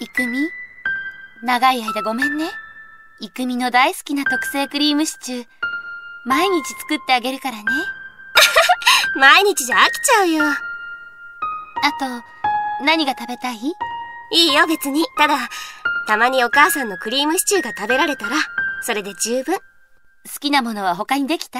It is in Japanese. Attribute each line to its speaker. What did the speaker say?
Speaker 1: いくみ長い間ごめんね。いくみの大好きな特製クリームシチュー、毎日作ってあげるからね。
Speaker 2: 毎日じゃ飽きちゃうよ。
Speaker 1: あと、何が食べたい？
Speaker 2: いいよ別に。ただ、たまにお母さんのクリームシチューが食べられたら、それで十分。
Speaker 1: 好きなものは他にできた？